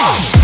Go!